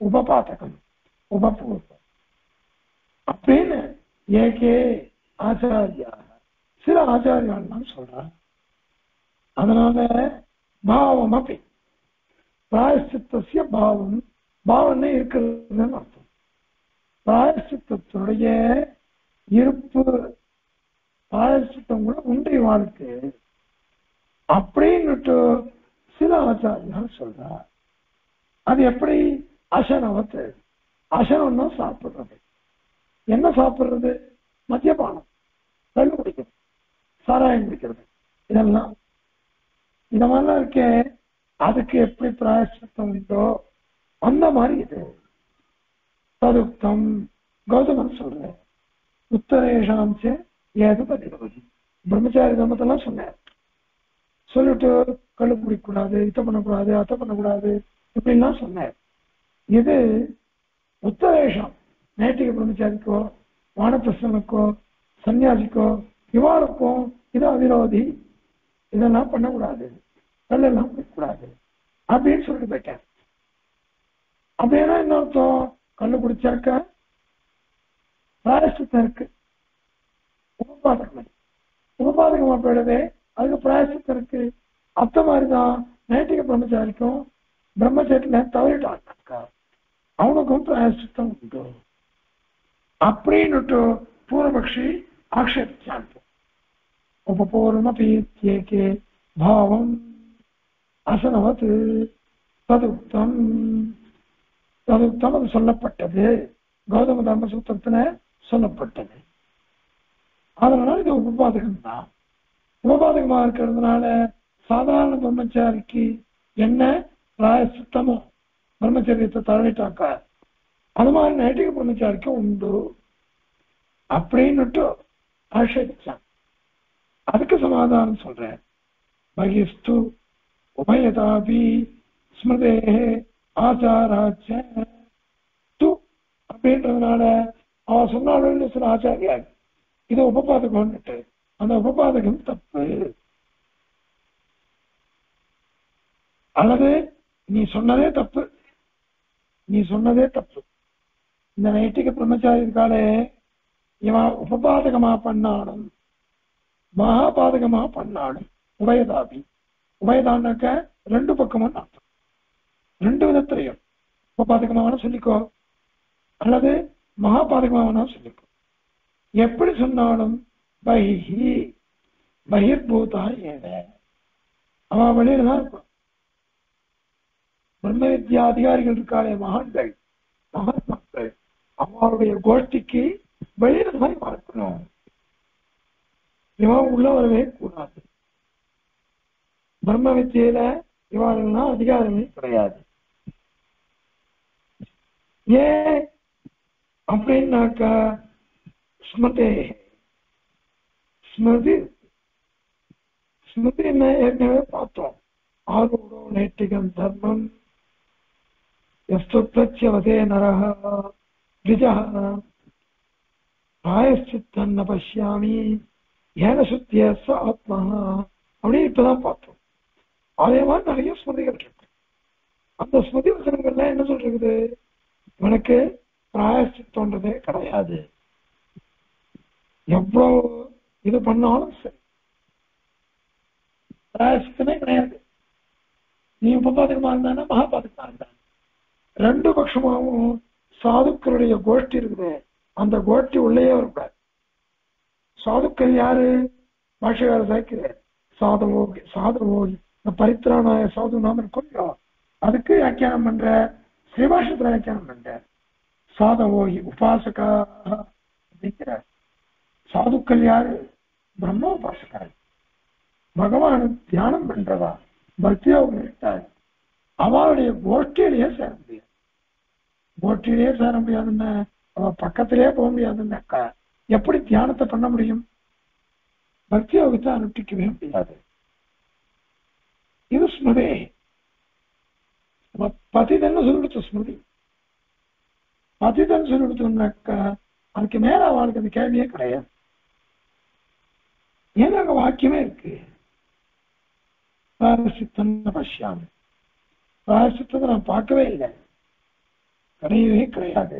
உபபாதகம். உபபூர்வம் அப்படின்னு ஏகே ஆச்சாரியா சில ஆச்சாரியான்னு சொல்றாங்க அதனால பாவம் அப்படி. பிராயசித்தசிய பாவம் பாவனை இருக்கிறதுன்னு அர்த்தம். பிராயசித்தத்துடைய இருப்பு பிராயசித்தம் கூட உண்டு வாழ்க்கை. அப்படின்னுட்டு சில ஆச்சாரியால் சொல்றார். அது எப்படி? அசனவத்து. அசனம்னா சாப்பிடுறது. என்ன சாப்பிடுறது? மத்தியபானம் கல் குடிக்கிறது சாராயம் குடிக்கிறது இதெல்லாம். இந்த மாதிரிலாம் இருக்கே அதுக்கு எப்படி பிராயசத்தம் உண்டோ அந்த மாதிரி இது. சதுக்தம் கௌதமன் சொல்றேன் உத்தரேஷாம்ச ஏது பதினோதி பிரம்மச்சாரி தர்மத்தெல்லாம் சொன்னார். சொல்லிட்டு கள்ளு குடிக்கக்கூடாது இதை பண்ணக்கூடாது அத்தை பண்ணக்கூடாது இப்படின்லாம் சொன்னார். இது உத்தரேஷம் நைட்டிக பிரம்மச்சாரிக்கோ வானப்பிரசனுக்கோ சன்னியாசிக்கோ இவாளுக்கும் இதான் விரோதி இதெல்லாம் பண்ணக்கூடாது. கல்லெல்லாம் குடிக்கக்கூடாது அப்படின்னு சொல்லிட்டு போயிட்டேன் அப்படின்னா என்ன அர்த்தம்? கண்ணு குடிச்சாக்க பிராயசித்தம் இருக்கு. உபபாதகம் உபபாதகமா போயிடுது அதுக்கு பிராயசித்தம் இருக்கு. அத்த மாதிரிதான் நைட்டிக பிரம்மச்சாரிக்கும் பிரம்மச்சரியத்துல தவறிட்டாங்க அவனுக்கும் பிராயசித்தம் உண்டு. அப்படின்னுட்டு பூர்வபக்ஷி ஆக்ஷேபிச்சான். உபபூர்வமபீத்யேகே பாவம் அசனவத் ததுக்தம் ததுக்தம் அது சொல்லப்பட்டது. கௌதம தர்ம சூத்திரத்துல சொல்லப்பட்டது. அதனால இது உபபாதகம் தான் உபபாதகமா இருக்கிறதுனால சாதாரண பிரம்மச்சாரிக்கு என்ன பிராயசித்தமோ பிரம்மச்சரியத்தை தழுவிட்டாக்க அது மாதிரி நைட்டிக பிரம்மச்சாரிக்கும் உண்டு அப்படின்னுட்டு ஆஷேபிச்சான் அதுக்கு சமாதானம் சொல்றேன் பகிஸ்து உபயதாபி ஸ்மிருதே ஆச்சாராச்ச து அப்படின்றதுனால அவ சொன்னாலும் சில ஆச்சாரியா இது உபபாதகம்னுட்டு அந்த உபபாதகம் தப்பு அல்லது நீ சொன்னதே தப்பு நீ சொன்னதே தப்பு இந்த நைட்டுக்கு பிரம்மச்சாரி இருக்காளே. இவன் உபபாதகமா பண்ணாடும் மகாபாதகமா பண்ணாடும் உபயதாபி. உபயதான்னாக்க ரெண்டு பக்கமும் அர்த்தம் ரெண்டு விதத்திலையும் உபபாதகமான சொல்லிக்கோ. அல்லது மகாபாதகமான சொல்லிக்கோ. எப்படி சொன்னாலும் பஹி பகிர்பூதா ஏவ. அவன் வெளியில தான் இருப்பான் பிரம்ம வித்யா அதிகாரிகள் இருக்காளே மகான்கள். மகாத்மா. அவருடைய கோஷ்டிக்கு வெளியில தான் பார்க்கணும். இவன் உள்ள வரவே கூடாது. பிரம்ம வித்தியில இவாளுலாம் அதிகாரமே கிடையாது. ஏன் அப்படின்னாக்கா ஸ்மதே ஸ்மிருதி ஸ்மிருதி என்ன ஏற்கனவே பார்த்தோம். ஆரூடோ நைட்டிகம் தர்மம் எஸ்து பிரத்யவதே நரக द्विजः பிராயஷ்சித்தன்ன பசியாமி ஏன சுத்திய ச ஆத்மா அப்படின்னு இப்பதான் பார்த்தோம் அதே மாதிரி நிறைய ஸ்மிருதிகள் இருக்கு அந்த ஸ்மிருதி வசனங்கள்லாம் என்ன சொல்றது உனக்கு பிராயஷ்சித்தம்ன்றதே கிடையாது எவ்வளவு இது பண்ணாலும் சரி பிராயஷ்சித்தமே கிடையாது நீ உபபாதகமா இருந்தானா மகாபாதகமா இருந்தான் ரெண்டு பட்சமாகவும் சாதுக்களுடைய கோஷ்டி இருக்குது அந்த கோஷ்டி உள்ளேயே வரக்கூடாது சாதுக்கள் யாரு? பாஷகார சாய்க்கிறார். சாத சாதவோகி இந்த பரித்ராணாய சாது நாம இருக்கோம் அதுக்கு வியாக்கியானம் பண்ற ஸ்ரீபாஷத்துல வியாக்கியானம் பண்ணிட்டார் சாதவோகி உபாசகா அப்படிங்கிற சாதுக்கள் யாரு? பிரம்ம உபாசகர் பகவான் தியானம் பண்றவா பக்தியோகம் இருக்கார் அவளுடைய கோஷ்டியிலேயே சேர முடியாது. போட்டிலே சேர முடியாதுன்னா பக்கத்திலே போக முடியாதுன்னாக்கா எப்படி தியானத்தை பண்ண முடியும்? பக்தி யோகத்தை அனுஷ்டிக்கவே முடியாது. இது ஸ்மிருதி. நம்ம பதிதன்னு சொல்லிடுச்சு ஸ்மிருதி. பதிதன்னு சொல்லிடுச்சோம்னாக்கா அதுக்கு மேல அவளுக்கு அந்த கேள்வியே கிடையாது. ஏன்னா அங்க வாக்கியமே இருக்கு. பாரசித்தன்னு பசியாமி பாரசித்தத்தை நான் பார்க்கவே இல்லை. கிடையவே கிடையாது.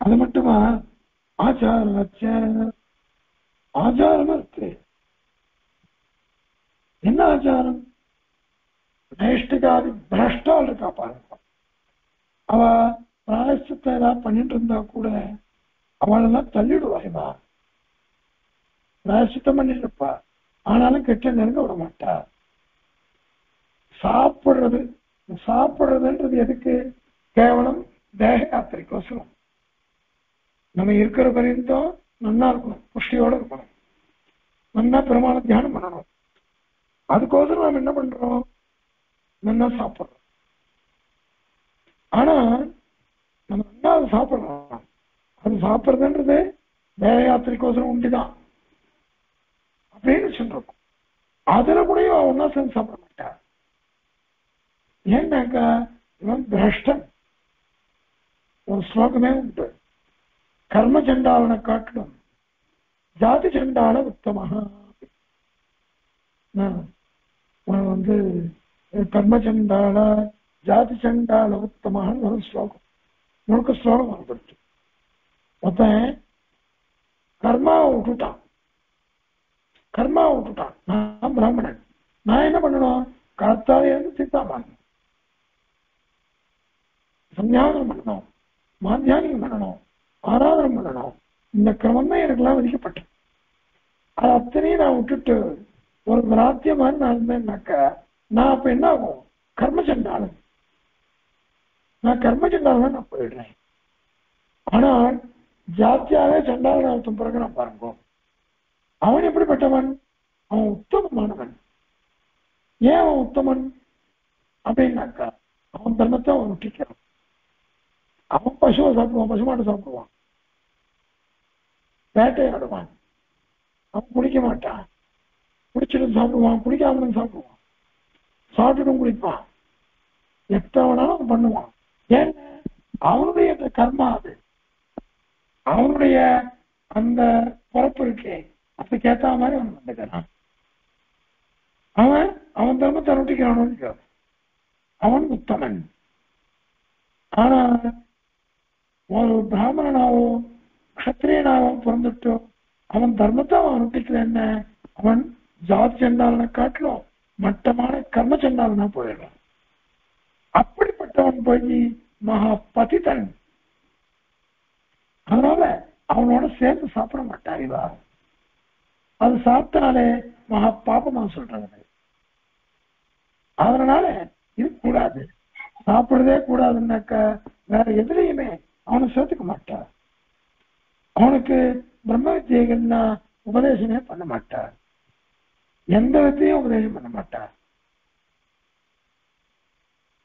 அது மட்டுமா? ஆச்சாரம் வச்ச ஆச்சாரமா இருக்கு என்ன ஆச்சாரம்? நைஷ்டிகாதி பிரஷ்டால் இருக்கா பாருங்க. அவ பிராயசத்தை ஏதாவது பண்ணிட்டு இருந்தா கூட அவளெல்லாம் தள்ளிடுவாய்மா பிராயசித்தம் பண்ணிட்டு இருப்பா ஆனாலும் கெட்ட நெருங்க விட மாட்டா. சாப்பிடுறது சாப்பிடுறதுன்றது எதுக்கு? கேவலம் தேக யாத்திரைக்கோசரம் நம்ம இருக்கிற பரியந்தம் நன்னா இருக்கணும் புஷ்டியோட இருக்கணும். நன்னா பெருமான தியானம் பண்ணணும். அதுக்கோசரம் நம்ம என்ன பண்றோம்? நல்லா சாப்பிடுறோம். ஆனா நம்ம நல்லா அது சாப்பிடுறோம். அது சாப்பிடுறதுன்றது தேக யாத்திரைக்கோசரம் உண்டுதான். அப்படின்னு சொல்றோம். அதுல கூட ஒன்னா சேர்ந்து சாப்பிட மாட்டார் ஏன்னாக்கா இவன் பிரஷ்டன் ஒரு ஸ்லோகமே உண்டு கர்ம சண்டாளனை காட்டிலும் ஜாதி சண்டாள உத்தமஹா உனக்கு வந்து கர்ம சண்டாள ஜாதி சண்டாள உத்தமஹான்னு ஒரு ஸ்லோகம் உனக்கு ஸ்லோகம் வந்துடுச்சு மொத்தம் கர்மாவை விட்டுட்டான் கர்மாவை விட்டுட்டான் நான் பிராமணன் நான் என்ன பண்ணணும் காத்தாலே இருந்து சீதா பண்ணணும் சந்தியாவனம் பண்ணணும் மாத்தியானியம் பண்ணணும் ஆராதனம் பண்ணணும். இந்த கிரமம் தான் எனக்கெல்லாம் விதிக்கப்பட்டது. அது அத்தனையும் நான் விட்டுட்டு ஒரு விராத்திய மாதிரி நான் இருந்தேன்னாக்க நான் அப்ப என்ன ஆகும்? கர்மச்சண்டாளன். நான் கர்மச்சண்டாளன் நான் போயிடுறேன். ஆனால் ஜாத்தியாவே சண்டாளன் ஒருத்தன் பிறகு நான் பாருங்க. அவன் எப்படிப்பட்டவன்? அவன் உத்தமமானவன். ஏன் அவன் உத்தமன்? அப்படின்னாக்கா அவன் தர்மத்தை அவன் விட்டுக்கிறான் அவன் பசுவை சாப்பிடுவான் பசுமாட்டை சாப்பிடுவான். வேட்டையாடுவான் அவன் குடிக்க மாட்டான். குடிச்சிட்டு சாப்பிடுவான் குளிக்காமலும் சாப்பிடுவான். சாப்பிட்டுட்டும் குடிப்பான் எத்தனை வேணாலும் பண்ணுவான். ஏன்னா அவனுடைய அந்த கர்மா அது. அவனுடைய அந்த பிறப்பு இருக்கே. அதுக்கு ஏத்த மாதிரி அவன் வந்துக்கிறான் அவன் அவன் தர்மத்தை அனுட்டிக்கிறான் அவன் உத்தமன். ஆனா ஒரு பிராமணனாவோ கத்திரியனாவோ பிறந்துட்டோ அவன் தர்மத்தை அவன் அனுப்பிக்கலன்னு அவன் ஜாதி சண்டாளனை காட்டிலும் மட்டமான கர்ம சண்டாளனா போயிடுறான். அப்படிப்பட்டவன் போய் மகா பதிதன் அதனால அவனோட சேர்ந்து சாப்பிட மாட்டான் இவா. அது சாப்பிட்டாலே மகா பாபமா சொல்றது அதனால இது கூடாது சாப்பிடுறதே கூடாதுன்னாக்க வேற எதுலையுமே அவனை சேர்த்துக்க மாட்டார். அவனுக்கு பிரம்ம வித்தியைகள்னா உபதேசமே பண்ண மாட்டார். எந்த வித்தையும் உபதேசம் பண்ண மாட்டார்.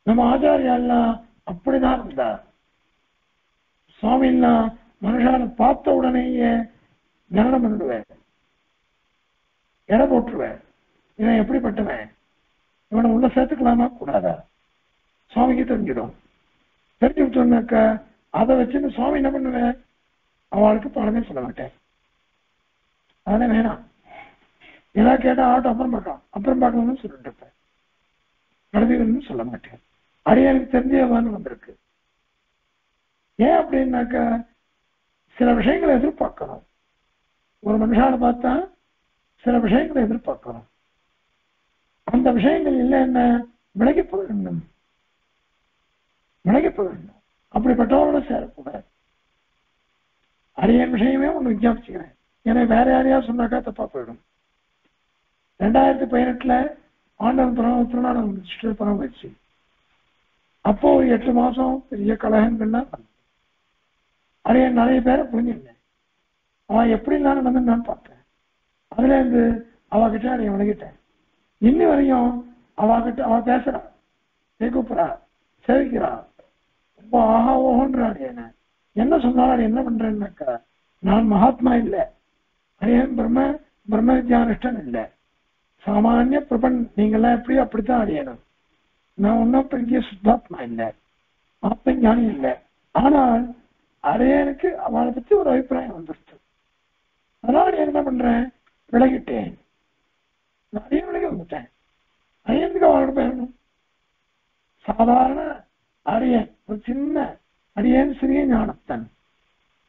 நம்ம ஆச்சாரியாலாம் அப்படிதான் இருந்தார். சுவாமிலாம் மனுஷான பார்த்த உடனேயே கரணம் பண்ணிடுவேன் எடை போட்டுருவேன் இவன் எப்படிப்பட்டவன்? இவனை உள்ள சேர்த்துக்கலாமா? கூடாதா? சுவாமிக்கு தெரிஞ்சிடும். தெரிஞ்சு விட்டோம்னாக்கா அதை வச்சுன்னு சுவாமி என்ன பண்ணுவேன் அவளுக்கு பணமே சொல்ல மாட்டேன். அதெல்லாம் வேணாம். ஏதாவது கேட்டா ஆட்டம் அப்புறம் பார்க்கலாம். அப்புறம் பார்க்கணும்னு சொல்லிட்டு இருப்பேன். சொல்ல மாட்டேன். அடியானுக்கு தெரிஞ்சவான்னு வந்திருக்கு. ஏன் அப்படின்னாக்கா சில விஷயங்களை எதிர்பார்க்கணும். ஒரு மனுஷால பார்த்தா சில விஷயங்களை எதிர்பார்க்கணும். அந்த விஷயங்கள் இல்லை என்ன விலகி போயிடணும் விலகி போயிடணும் அப்படிப்பட்டவரோட சேரக்கூடாது அரியன் விஷயமே ஒன்று விஞ்ஞாபிச்சுக்கிறேன். ஏன்னா வேற யாரையா சொன்னாக்கா தப்பா போயிடும். ரெண்டாயிரத்தி பதினெட்டுல ஆண்டவன் பிரணவ திருநாளம் முடிச்சுட்டு வச்சு அப்போ ஒரு எட்டு மாசம் பெரிய கலகங்கள்லாம் வந்தது. அடைய நிறைய பேரை புரிஞ்சிருந்தேன் அவன் எப்படி எல்லாம் நான் பார்த்தேன். அதுல இருந்து அவகிட்ட அடைய விலகிட்டேன் இன்னி வரையும் அவகிட்ட அவன் பேசுறான் கூப்பிடா கூப்பிடுறா? சேவிக்கிறா? ரொம்ப ஆஹா என்ன என்ன சொன்னார் என்ன பண்றேன்னாக்கா நான் மகாத்மா இல்லை. அரியன் பிரம்ம பிரம்ம வித்யானிஷ்டன் இல்லை. சாமானிய பிரபன் நீங்கெல்லாம் எப்படி அப்படித்தான் அடையணும் நான் ஒன்றும் பெரிய சுத்தாத்மா இல்லை. ஆத்ம ஞானி இல்லை. ஆனால் அடையனுக்கு அவளை பத்தி ஒரு அபிப்பிராயம் வந்துருச்சு. அதனால என்ன பண்றேன்? விலகிட்டேன். நான் அடையன் விலகி வந்துட்டேன். அரியனுக்கு அவளோட பேரணும் சாதாரண அரியன். ஒரு சின்ன அடியேன் சிறிய ஞானத்தன்.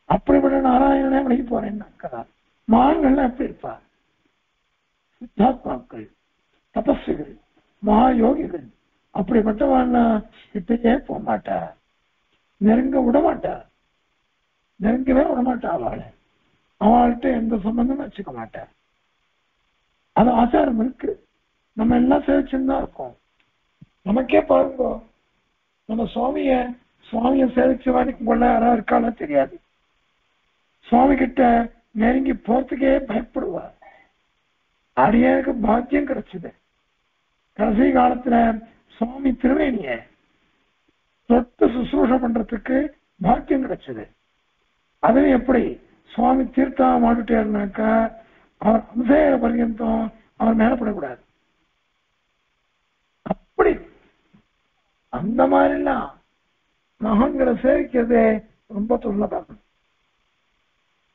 அப்படிப்பட்ட நாராயணனே விலகி போறேன்னாக்கா மான்கள்லாம் எப்படி இருப்பார்? சித்தாத்மாக்கள் தபஸ்விகள் மகா யோகிகள் அப்படிப்பட்டவான்னா கிட்டே போக மாட்டார். நெருங்க விட நெருங்கவே விட மாட்டா அவளை. அவள்கிட்ட எந்த சம்பந்தமும் வச்சுக்க மாட்டார். அது ஆச்சாரம் இருக்கு. நம்ம எல்லாம் சேவிச்சுன்னு தான் இருக்கோம். நமக்கே பாருங்க நம்ம சுவாமிய சுவாமிய சேவிச்ச வாடிக்கு கொள்ள யாரா இருக்காளோ தெரியாது. சுவாமி கிட்ட நெருங்கி போறதுக்கே பயப்படுவா அடியாருக்கு பாக்கியம் கிடைச்சது. கடைசி காலத்துல சுவாமி திருவேணிய தொட்டு சுசூஷம் பண்றதுக்கு பாக்கியம் கிடைச்சது. அதுவும் எப்படி? சுவாமி தீர்த்தம் மாட்டுட்டேருனாக்கா அவர் அம்சேர பர்யந்தம் அவர் மேலப்படக்கூடாது அப்படி அந்த மாதிரிலாம் மகான்களை சேவிக்கிறது ரொம்ப துள்ளதான்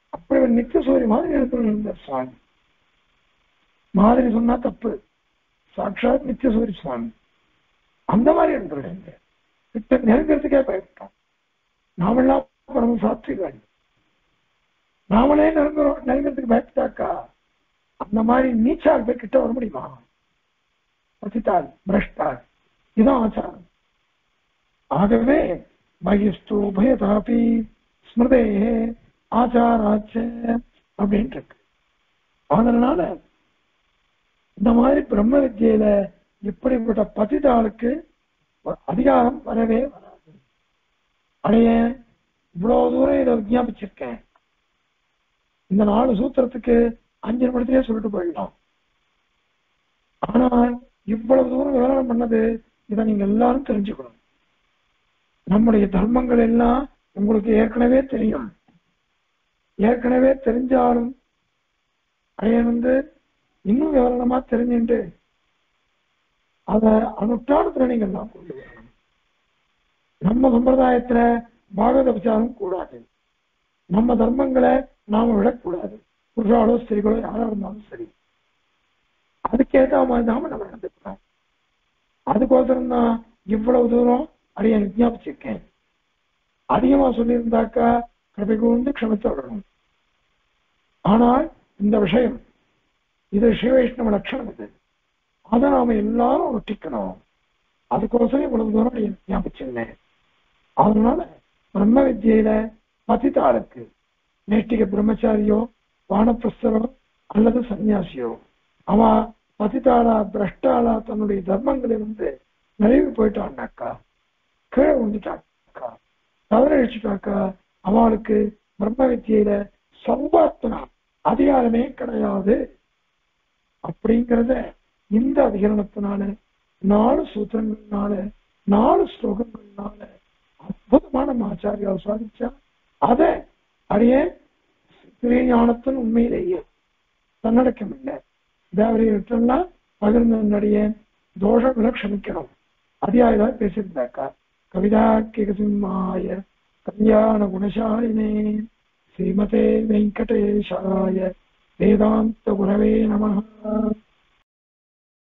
அப்படி ஒரு நித்திய சூரிய மாதிரி இருக்கணும் இந்த சுவாமி. மாதிரி சொன்னா தப்பு. சாட்சாத் நித்திய சூரிய சுவாமி. அந்த மாதிரி இருந்துருங்க கிட்ட நெருங்கிறதுக்கே பயப்பட்டோம். நாமெல்லாம் பரம சாத்விகாரி நாமளே நெருங்குறோம். நெருங்கிறதுக்கு பயப்பட்டாக்கா அந்த மாதிரி நீச்சால் போய் கிட்ட வர முடியுமா? பசித்தால் பிரஷ்டால் இதுதான் ஆச்சாரம். ஆகவே மகிஸ்து உபயதாபி ஸ்மிருதே ஆச்சாராச்ச அப்படின்ட்டு இருக்கு அதனால இந்த மாதிரி பிரம்ம வித்தியில இப்படிப்பட்ட பதிதாளுக்கு அதிகாரம் வரவே வராது. அடைய இவ்வளவு தூரம் இதை விஞ்ஞாபிச்சிருக்கேன். இந்த நாலு சூத்திரத்துக்கு அஞ்சு நிமிடத்திலே சொல்லிட்டு போயிடலாம். ஆனால் இவ்வளவு தூரம் விவரம் பண்ணது இதை நீங்க எல்லாரும் தெரிஞ்சுக்கணும். நம்முடைய தர்மங்கள் எல்லாம் உங்களுக்கு ஏற்கனவே தெரியும். ஏற்கனவே தெரிஞ்சாலும் அதைய வந்து இன்னும் விவரணமா தெரிஞ்சுட்டு அத அனுஷ்டானத்துல நீங்க கொண்டு வரணும். நம்ம சம்பிரதாயத்துல பாகவத விசாரம் கூடாது. நம்ம தர்மங்களை நாம விடக்கூடாது. புருஷாலோ ஸ்திரீகளோ யாரா இருந்தாலும் சரி. அதுக்கேற்ற மாதிரி நாம நம்ம நடந்துக்கிறோம் அதுக்கோசரம் தான் இவ்வளவு தூரம் அடைய விஞ்ஞாபிச்சிருக்கேன். அதிகமா சொல்லியிருந்தாக்கா கிருபை கூர்ந்து க்ஷமித்து விடணும் ஆனால் இந்த விஷயம் இது ஸ்ரீவைஷ்ணவ லட்சணம் இது. அதை நாம எல்லாரும் ஒட்டிக்கணும். அதுக்கோசரம் இவ்வளவு தூரம் அடைய ஞாபகிச்சிருந்தேன் அதனால பிரம்ம வித்தியில பதிதாளுக்கு நேஷ்டிக பிரம்மச்சாரியோ வானப்பிரஸ்தரோ அல்லது சன்னியாசியோ அவ பதித்தாளா பிரஷ்டாளா தன்னுடைய தர்மங்களிலிருந்து நிறைவு போயிட்டான்னாக்கா கீழே விழுந்துட்டாக்கா தவறழிச்சுட்டாக்கா அவளுக்கு பிரம்ம வித்தியில சம்பாத்தனா அதிகாரமே கிடையாது. அப்படிங்கிறத இந்த அதிகரணத்தினால நாலு சூத்திரங்கள்னால நாலு ஸ்லோகங்கள்னால அற்புதமான ஆச்சாரியா சாதிச்சா அதை அடைய ஞானத்தின் உண்மையிலேயே தன்னடக்கம் இல்லை தேவரையிட்டெல்லாம் பகிர்ந்தனுடைய தோஷங்களை க்ஷமிக்கணும். அதிகாரிதான் பேசியிருந்தாக்கா. कविदाख्यकसिंहाय कल्याणगुणशालिने श्रीमते वेङ्कटेशाय वेदान्तगुरवे नमः